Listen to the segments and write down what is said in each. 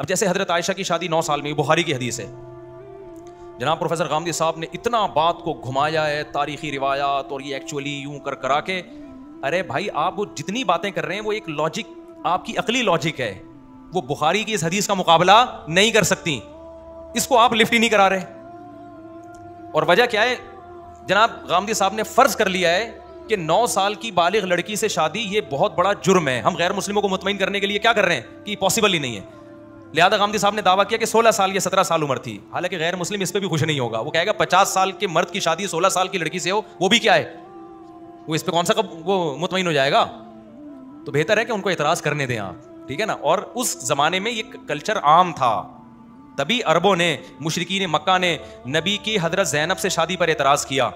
अब जैसे हज़रत आयशा की शादी नौ साल में बुखारी की हदीस है। जनाब प्रोफेसर गामदी साहब ने इतना बात को घुमाया है, तारीखी रिवायात और ये एक्चुअली यूँ कर करा के, अरे भाई आप वो जितनी बातें कर रहे हैं, वो एक लॉजिक आपकी अकली लॉजिक है। वो बुखारी की इस हदीस का मुकाबला नहीं कर सकती। इसको आप लिफ्ट ही नहीं करा रहे। और वजह क्या है? जनाब गामदी साहब ने फ़र्ज़ कर लिया है कि नौ साल की बालिग लड़की से शादी, ये बहुत बड़ा जुर्म है। हम गैर मुस्लिमों को मुतमिन करने के लिए क्या कर रहे हैं? कि पॉसिबल ही नहीं है। लिहाजा गांधी साहब ने दावा किया कि 16 साल या 17 साल उम्र थी। हालाँकि गैर मुस्लिम इस पर भी खुश नहीं होगा। वो कहेगा 50 साल के मर्द की शादी 16 साल की लड़की से हो, वो भी क्या है? वो इस पर कौन सा कब वो मुतमिन हो जाएगा? तो बेहतर है कि उनको एतराज़ करने दें आप, ठीक है ना? और उस जमाने में ये कल्चर आम था। तभी अरबों ने मुशरकी ने मक्का ने नबी की हज़रत जैनब से शादी पर एतराज़ किया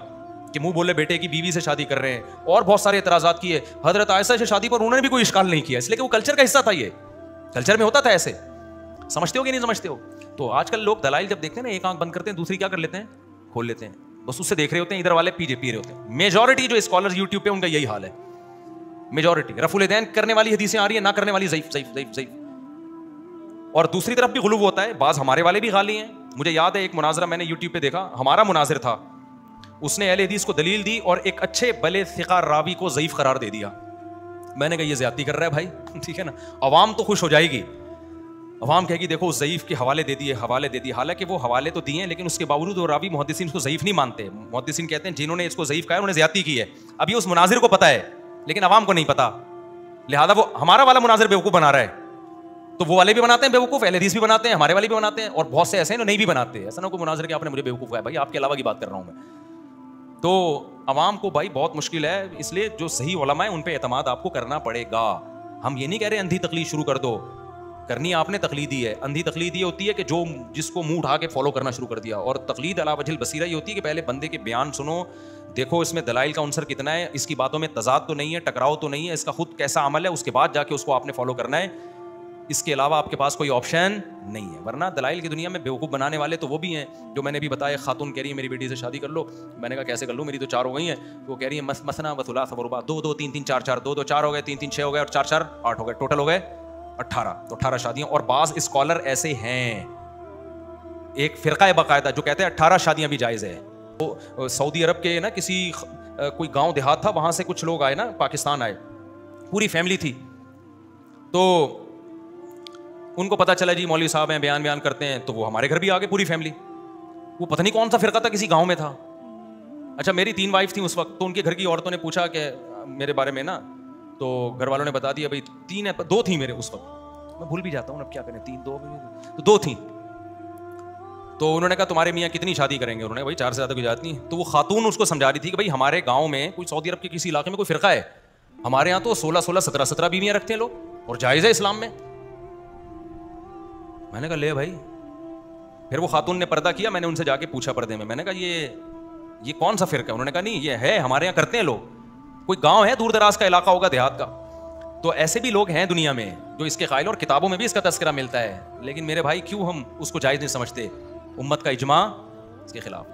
कि मुँह बोले, बेटे की बीवी से शादी कर रहे हैं। और बहुत सारे एतराज़ात किए। हज़रत आयसा से शादी पर उन्होंने भी कोई इश्काल नहीं किया। इसलिए कि वो कल्चर का हिस्सा था ये। कल्चर में होता था ऐसे। समझते हो कि नहीं समझते हो? तो आजकल लोग दलाइल जब देखते हैं ना, एक आँख बंद करते हैं, दूसरी क्या कर लेते हैं? खोल लेते हैं। बस उससे देख रहे होते हैं, इधर वाले पीजे पी रहे होते हैं। मेजोरिटी जो स्कॉलर यूट्यूब पे, उनका यही हाल है। मेजोरिटी। रफुल दैन करने वाली हदीसें आ रही है, ना करने वाली जईफ जईफ जईफ जईफ और दूसरी तरफ़ भी गुलूब होता है। बाज हमारे वाले भी गाली हैं मुझे याद है, एक मुनाजरा मैंने यूट्यूब पे देखा, हमारा मुनाजिर था। उसने अहल हदीस को दलील दी और एक अच्छे बले फ़िका रावी को ज़यीफ़ करार दे दिया। मैंने कहा, ये ज़्यादती कर रहा है भाई। ठीक है ना? अवाम तो खुश हो जाएगी। अवाम कहेगी, देखो, ज़यीफ़ के हवाले दे दिए, हवाले दे दिए। हालाँकि वो हवाले तो दिए हैं, लेकिन उसके बावजूद वो रावी मुहदसिन उसको ज़यीफ़ नहीं मानते। मुहदसिन कहते हैं, जिन्होंने इसको ज़यीफ़ कहा उन्होंने ज़्यादती की है। अभी उस मुनाजिर को पता है, लेकिन अवाम को नहीं पता। लिहाजा वो हमारा वाला मुनाजिर बेवकूफ़ बना रहा है। तो वो वाले भी बनाते हैं बेवकूफ़ अहल हदीस भी बनाते हैं, हमारे वाले भी बनाते हैं, और बहुत से ऐसे हैं नहीं भी बनाते। ऐसा ना कोई मुनाजिर के आपने मुझे बेवकूफ़ कहा भाई, आपके अलावा की बात कर रहा हूँ मैं। तो आवाम को भाई बहुत मुश्किल है, इसलिए जो सही है, उन पर एतमाद आपको करना पड़ेगा। हम ये नहीं कह रहे अंधी तकलीफ़ शुरू कर दो। करनी आपने तकलीदी है। अंधी तकलीद ये होती है कि जो जिसको मुँह उठा के फॉलो करना शुरू कर दिया। और तकलीद अला बसीरा ये होती है कि पहले बंदे के बयान सुनो, देखो इसमें दलाइल का उनसर कितना है, इसकी बातों में तजाद तो नहीं है, टकराव तो नहीं है, इसका खुद कैसा अमल है, उसके बाद जाके उसको आपने फॉलो करना है। इसके अलावा आपके पास कोई ऑप्शन नहीं है। वरना दलाइल की दुनिया में बेवकूफ़ बनाने वाले तो वो भी हैं, जो मैंने भी बताया, खातून कह रही है, मेरी बेटी से शादी कर लो। मैंने कहा, कैसे कर लो? मेरी तो चार हो गई हैं। वो कह रही है, मस, मसना वसुला सबरुबा दो दो, तीन तीन, चार चार, दो दो, चार हो गए, तीन तीन छः हो गए और चार चार, आठ हो गए टोटल हो गए। अट्ठारह तो अट्ठारह शादियाँ, और बाज़ स्कॉलर ऐसे हैं। एक फ़िरका बाकायदा, जो कहते हैं अट्ठारह शादियाँ भी जायज़ है। तो सऊदी अरब के ना किसी कोई गाँव देहात था, वहाँ से कुछ लोग आए ना, पाकिस्तान आए। पूरी फैमिली थी। तो उनको पता चला, जी, मौलवी साहब हैं बयान बयान करते हैं। तो वो हमारे घर भी आ गए पूरी फैमिली वो पता नहीं कौन सा फिरका था? किसी गाँव में था। अच्छा मेरी तीन वाइफ थी उस वक्त तो उनके घर की औरतों ने पूछा कि, मेरे बारे में ना तो घर वालों ने बता दिया भाई तीन है दो थी मेरे उस वक्त. मैं भूल भी जाता हूँ अब क्या करें? तीन दो तो दो थी। तो उन्होंने कहा तुम्हारे मियाँ कितनी शादी करेंगे? उन्होंने भाई चार से ज़्यादा कोई जाती नहीं तो वो खातून उसको समझा रही थी कि भाई हमारे गाँव में कोई सऊदी अरब के किसी इलाके में कोई फिरका है? हमारे यहाँ तो सोलह सोलह सत्रह सत्रह बीवियाँ रखते हैं लोग और जायज़ है इस्लाम में। मैंने कहा ले भाई। फिर वो खातून ने पर्दा किया मैंने उनसे जाके पूछा पर्दे में। मैंने कहा ये ये कौन सा फिरका है? उन्होंने कहा नहीं ये है हमारे यहाँ करते हैं लोग। कोई गाँव है दूर दराज का, इलाका होगा देहात का। तो ऐसे भी लोग हैं दुनिया में, जो इसके कायल और किताबों में भी इसका तस्करा मिलता है। लेकिन मेरे भाई, क्यों हम उसको जायज़ नहीं समझते? उम्मत का इजमा इसके खिलाफ।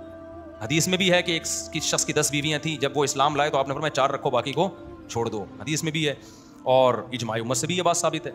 हदीस में भी है कि एक शख्स की दस बीवियाँ थी, जब वो इस्लाम लाए तो आपने फरमाया चार रखो, बाकी को छोड़ दो। हदीस में भी है और इजमाई उम्मत से भी ये बात साबित है।